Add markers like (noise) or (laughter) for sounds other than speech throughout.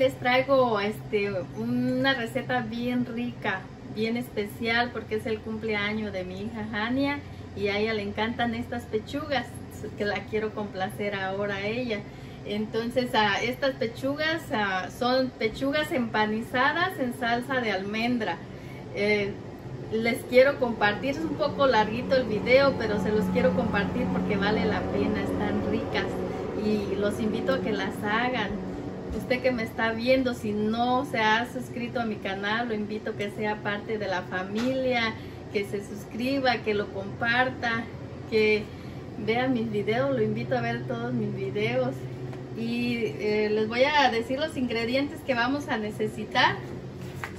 les traigo este, una receta bien rica, bien especial porque es el cumpleaños de mi hija Jania y a ella le encantan estas pechugas que la quiero complacer ahora a ella. Entonces estas pechugas son pechugas empanizadas en salsa de almendra. Eh, les quiero compartir, es un poco larguito el video, pero se los quiero compartir porque vale la pena, están ricas y los invito a que las hagan. Usted que me está viendo, si no se ha suscrito a mi canal, lo invito a que sea parte de la familia, que se suscriba, que lo comparta, que vea mis videos, lo invito a ver todos mis videos. Y eh, les voy a decir los ingredientes que vamos a necesitar.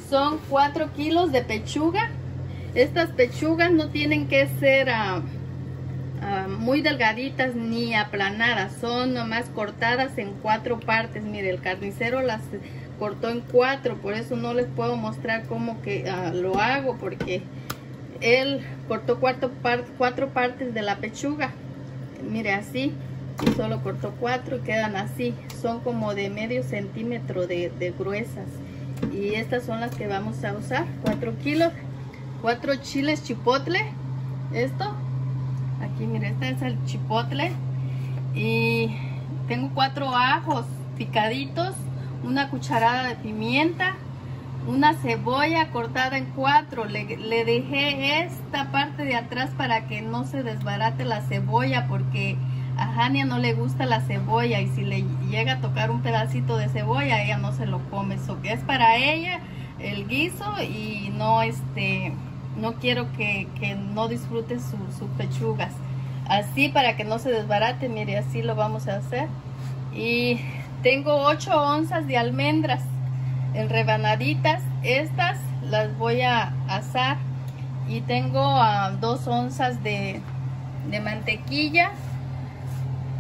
Son 4 kilos de pechuga, estas pechugas no tienen que ser ah, ah, muy delgaditas ni aplanadas, son nomás cortadas en cuatro partes. Mire, el carnicero las cortó en cuatro, por eso no les puedo mostrar cómo que ah, lo hago, porque él cortó cuatro, cuatro partes de la pechuga. Mire, así, solo cortó cuatro y quedan así. Son como de medio centímetro de, de gruesas. Y estas son las que vamos a usar, cuatro kilos cuatro chiles chipotle esto aquí mire este es el chipotle. Y tengo cuatro ajos picaditos una cucharada de pimienta una cebolla cortada en cuatro. Le, dejé esta parte de atrás para que no se desbarate la cebolla porque a Jania no le gusta la cebolla y si le llega a tocar un pedacito de cebolla ella no se lo come. Que es para ella el guiso y no este no quiero que, no disfrute sus pechugas. Así para que no se desbarate, mire, así lo vamos a hacer. Y tengo 8 onzas de almendras en rebanaditas. Estas las voy a asar. Y tengo 2 ah, onzas de, de mantequilla.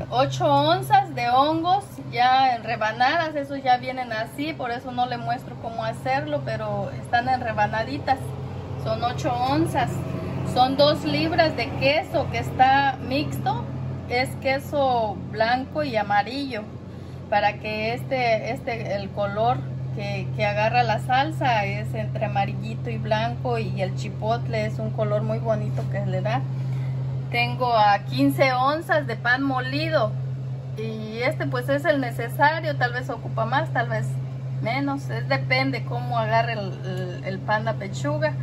8 onzas de hongos ya en rebanadas, esos ya vienen así, por eso no le muestro cómo hacerlo, pero están en rebanaditas son 8 onzas. Son 2 libras de queso que está mixto. Es queso blanco y amarillo. Para que este, este el color que, que, agarra la salsa es entre amarillito y blanco. Y el chipotle es un color muy bonito que le da. Tengo a 15 onzas de pan molido. Y este pues es el necesario. Tal vez ocupa más, tal vez menos. Es depende cómo agarre el, el, pan la pechuga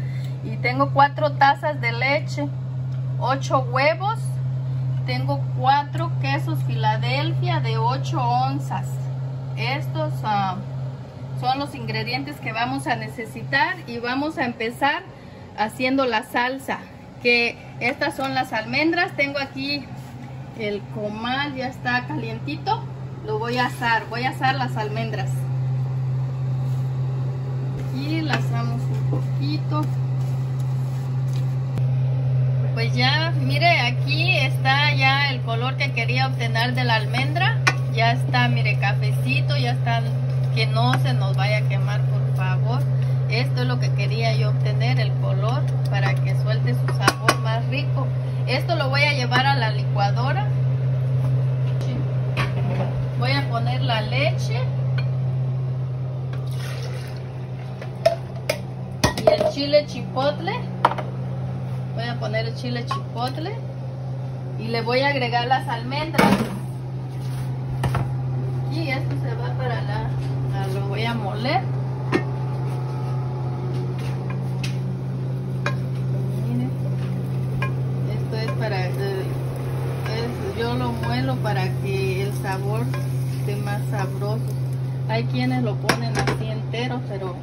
y tengo cuatro tazas de leche, ocho huevos, tengo cuatro quesos Filadelfia de 8 onzas. Estos ah, son los ingredientes que vamos a necesitar y vamos a empezar haciendo la salsa. Que estas son las almendras. Tengo aquí el comal, ya está calientito. Lo voy a asar, voy a asar las almendras. Aquí las un poquito pues ya, mire, aquí está ya el color que quería obtener de la almendra. Ya está, mire, cafecito, ya está, que no se nos vaya a quemar, por favor. Esto es lo que quería yo obtener, el color, para que suelte su sabor más rico. Esto lo voy a llevar a la licuadora. Voy a poner la leche. Y el chile chipotle voy a poner el chile chipotle y le voy a agregar las almendras. Y esto se va para la, lo voy a moler. Esto es para eh, yo lo muelo para que el sabor esté más sabroso. Hay quienes lo ponen así entero pero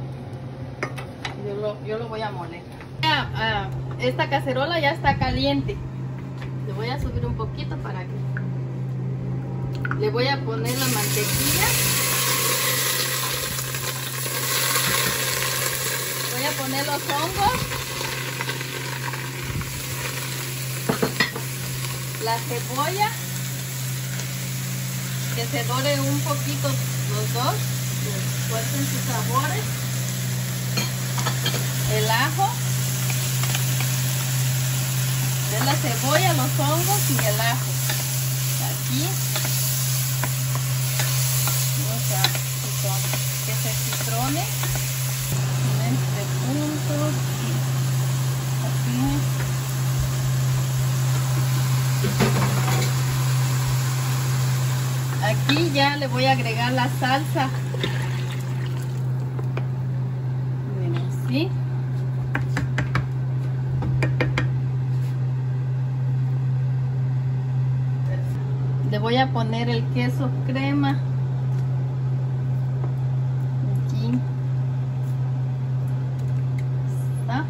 yo lo, yo lo voy a moler esta cacerola ya está caliente. Le voy a subir un poquito para que... Le voy a poner la mantequilla. Voy a poner los hongos. La cebolla. Que se dore un poquito los dos. Suelten sus sabores. El ajo la cebolla, los hongos y el ajo. Aquí. Vamos a que se citrone. Este punto. Aquí. Aquí ya le voy a agregar la salsa. Voy a poner el queso crema. Aquí. Está.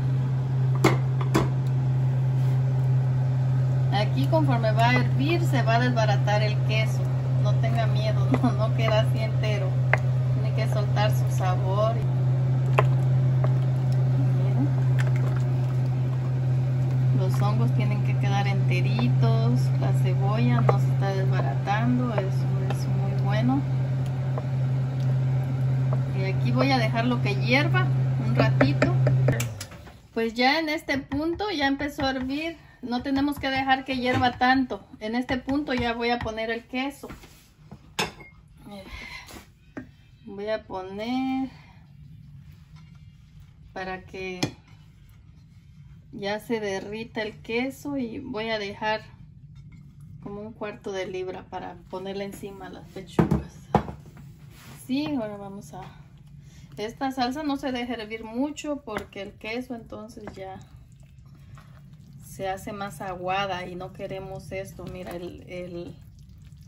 Aquí conforme va a hervir se va a desbaratar el queso. No tenga miedo, (laughs) no, no queda así entero. Tiene que soltar su sabor. Miren. Los hongos tienen que quedar enteritos. La cebolla no se está desbaratando. Eso es muy bueno. Y aquí voy a dejarlo que hierva un ratito. Pues ya en este punto ya empezó a hervir no tenemos que dejar que hierva tanto. En este punto ya voy a poner el queso. Voy a poner para que ya se derrita el queso y voy a dejar como un cuarto de libra para ponerle encima las pechugas. Sí, ahora vamos a... Esta salsa no se deja hervir mucho porque el queso entonces ya se hace más aguada y no queremos esto. Mira, el,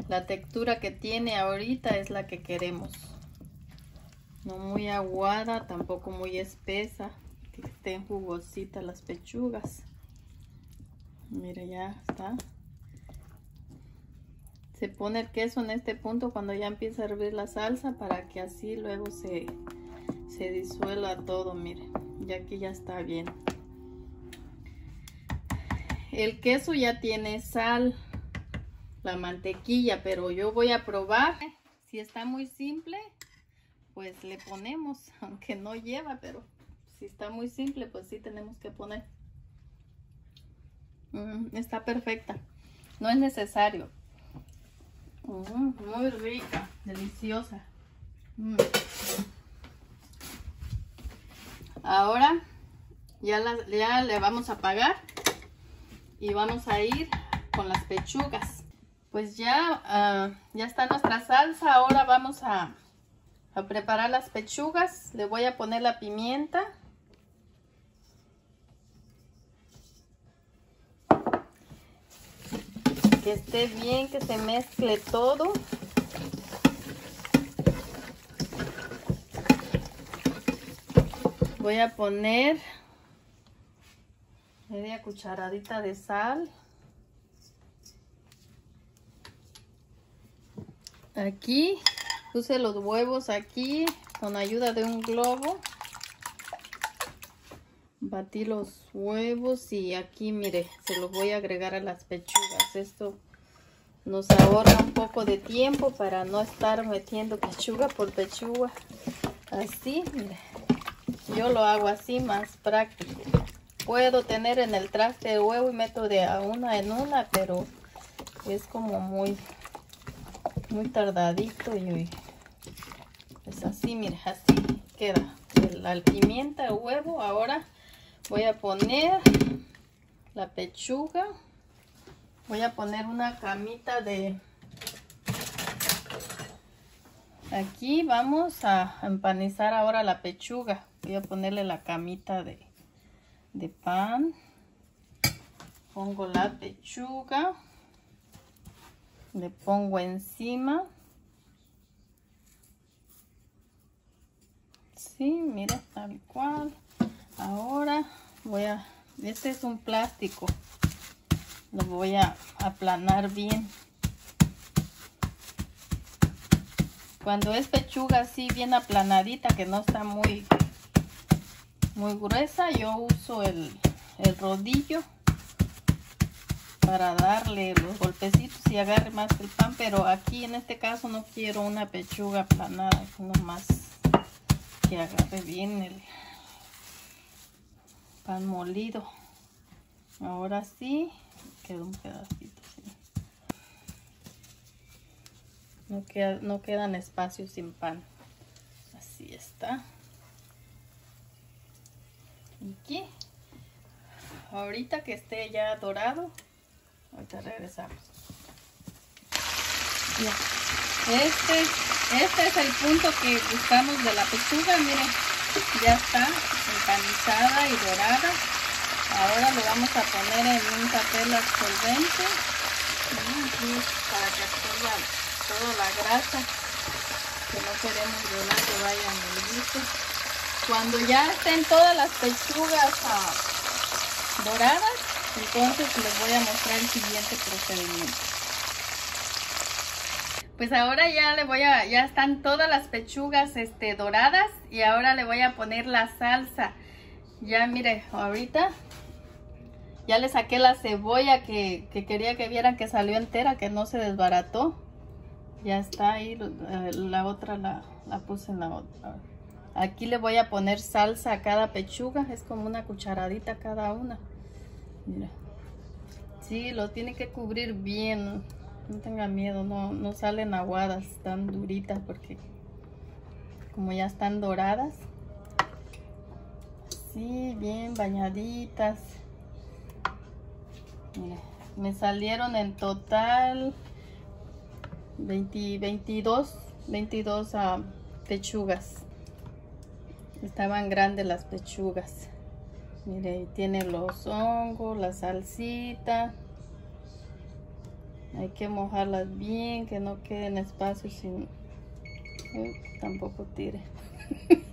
la textura que tiene ahorita es la que queremos. No muy aguada, tampoco muy espesa. Que estén jugositas las pechugas. Mire, ya está. Se pone el queso en este punto cuando ya empieza a hervir la salsa para que así luego se, se disuelva todo, mire. Y aquí ya está bien. El queso ya tiene sal, la mantequilla, pero yo voy a probar. Si está muy simple, pues le ponemos, (laughs) aunque no lleva, pero si está muy simple, pues sí tenemos que poner. Mm, está perfecta, no es necesario. Mm, muy rica, deliciosa. Mm. Ahora ya, ya le vamos a apagar y vamos a ir con las pechugas. Pues ya, uh, ya está nuestra salsa. Ahora vamos a, a preparar las pechugas. Le voy a poner la pimienta. Que esté bien, que se mezcle todo. Voy a poner media cucharadita de sal. Aquí puse los huevos aquí con ayuda de un globo. Batí los huevos y aquí mire, se los voy a agregar a las pechugas. Esto nos ahorra un poco de tiempo para no estar metiendo pechuga por pechuga. Así, mire. Yo lo hago así más práctico puedo tener en el traste de huevo y meto de a una en una, pero es como muy, muy tardadito y es así, mire, así queda la pimienta, huevo. Ahora voy a poner la pechuga, voy a poner una camita de aquí vamos a empanizar ahora la pechuga voy a ponerle la camita de de pan. Pongo la pechuga. Le pongo encima. Sí, mira, tal cual. Ahora voy a... Este es un plástico. Lo voy a aplanar bien. Cuando es pechuga así bien aplanadita, que no está muy muy gruesa yo uso el, rodillo para darle los golpecitos y agarre más el pan pero aquí en este caso no quiero una pechuga aplanada sino más que agarre bien el pan molido. Ahora sí queda un pedacito no, queda, no quedan espacios sin pan. Así está. Aquí. Ahorita que esté ya dorado ahorita regresamos. Este, este es el punto que buscamos de la pechuga, miren, ya está empanizada y dorada. Ahora lo vamos a poner en un papel absorbente para que absorba toda la grasa que no queremos que vaya guiso. Cuando ya estén todas las pechugas ah, doradas, entonces les voy a mostrar el siguiente procedimiento. Pues ahora ya le voy a, ya están todas las pechugas este, doradas y ahora le voy a poner la salsa. Ya mire, ahorita ya le saqué la cebolla que, quería que vieran que salió entera, que no se desbarató. Ya está ahí, eh, la otra la, la puse en la otra. Aquí le voy a poner salsa a cada pechuga, es como una cucharadita cada una. Mira. Sí, lo tiene que cubrir bien. No tenga miedo, no, no salen aguadas tan duritas porque como ya están doradas. Sí, bien bañaditas. me salieron en total 20, 22, 22 pechugas. Estaban grandes las pechugas. Mire, tiene los hongos, la salsita. Hay que mojarlas bien, que no queden espacios sin... tampoco tire. (laughs)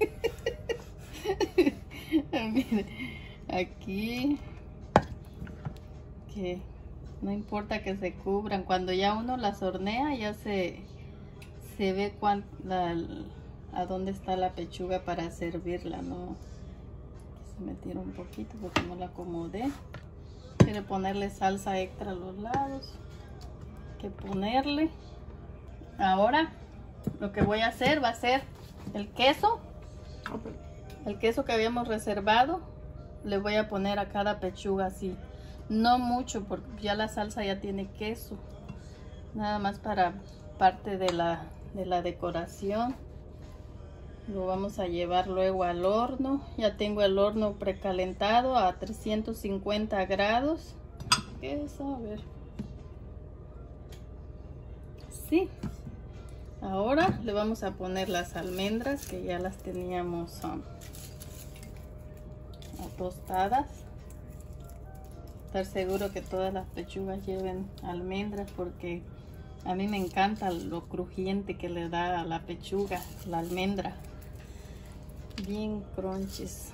Mire, aquí no importa que se cubran. Cuando ya uno las hornea ya se, se ve a dónde está la pechuga para servirla, ¿no? Se metieron un poquito porque no la acomodé. Quiere ponerle salsa extra a los lados que ponerle. Ahora lo que voy a hacer va a ser el queso. El queso que habíamos reservado. Le voy a poner a cada pechuga así. No mucho porque ya la salsa ya tiene queso. Nada más para parte de la, de la decoración. Lo vamos a llevar luego al horno. Ya tengo el horno precalentado a 350 grados. Eso, a ver. Ahora le vamos a poner las almendras que ya las teníamos um, tostadas. Estar seguro que todas las pechugas lleven almendras porque a mí me encanta lo crujiente que le da a la pechuga, la almendra. Bien crunches.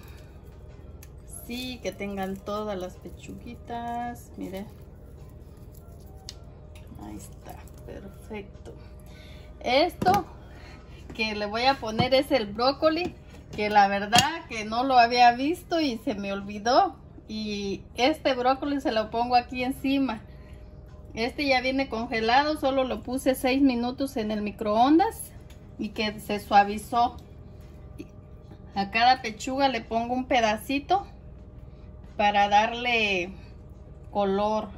Sí, que tengan todas las pechuguitas. Mire. Ahí está perfecto. Esto que le voy a poner es el brócoli que la verdad que no lo había visto y se me olvidó. Y este brócoli se lo pongo aquí encima. Este ya viene congelado solo lo puse 6 minutos en el microondas y que se suavizó. A cada pechuga le pongo un pedacito para darle color.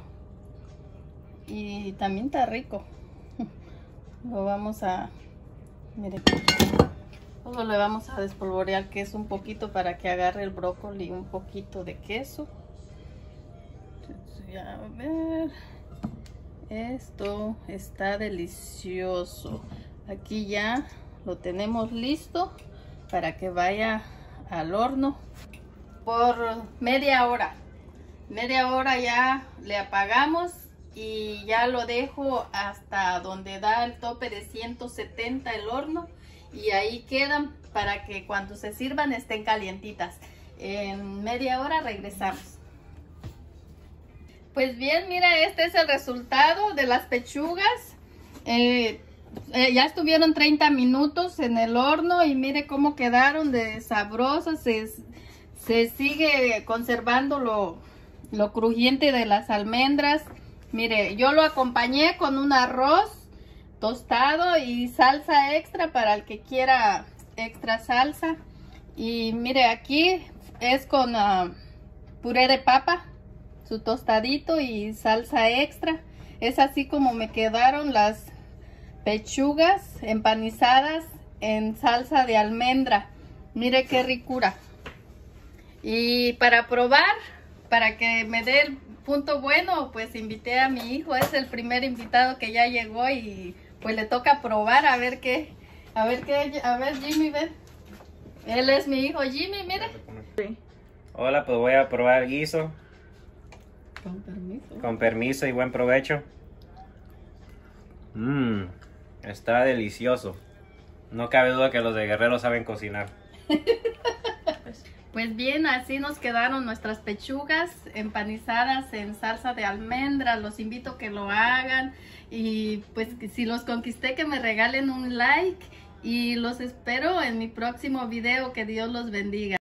Y también está rico lo vamos a mire solo le vamos a despolvorear queso un poquito para que agarre el brócoli un poquito de queso. A ver. Esto está delicioso. Aquí ya lo tenemos listo para que vaya al horno. Por media hora media hora ya le apagamos y ya lo dejo hasta donde da el tope de 170 el horno y ahí quedan para que cuando se sirvan estén calientitas. En media hora regresamos. Pues bien, mira, este es el resultado de las pechugas. Eh, eh, ya estuvieron 30 minutos en el horno y mire cómo quedaron de sabrosas. Se, se sigue conservando lo, lo crujiente de las almendras. Mire, yo lo acompañé con un arroz tostado y salsa extra para el que quiera extra salsa. Y mire, aquí es con ah, puré de papa, su tostadito y salsa extra. Es así como me quedaron las pechugas empanizadas en salsa de almendra. Mire qué ricura. Y para probar, para que me dé punto bueno, pues invité a mi hijo, es el primer invitado que ya llegó y pues le toca probar a ver qué, a ver qué, a ver Jimmy, ven. Él es mi hijo Jimmy, mire. Hola, pues voy a probar guiso. Con permiso. Con permiso y buen provecho. Mmm, está delicioso. No cabe duda que los de Guerrero saben cocinar. (laughs) Pues bien, así nos quedaron nuestras pechugas empanizadas en salsa de almendras. Los invito a que lo hagan. Y pues si los conquisté, que me regalen un like. Y los espero en mi próximo video. Que Dios los bendiga.